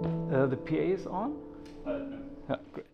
Uh, the PA is on? Uh, no. Yeah, great.